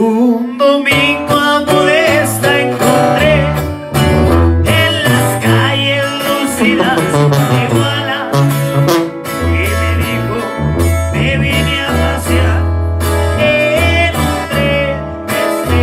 Un domingo a Modesta encontré en las calles lúcidas de Iguala y me dijo, me vine a pasear en un desde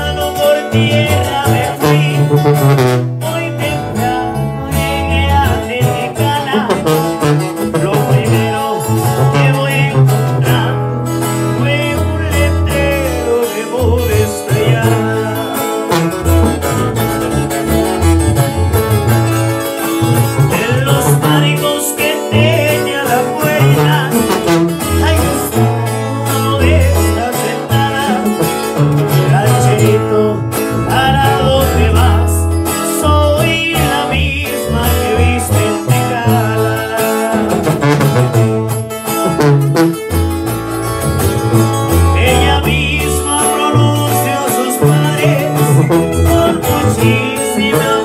tierra me fui see you.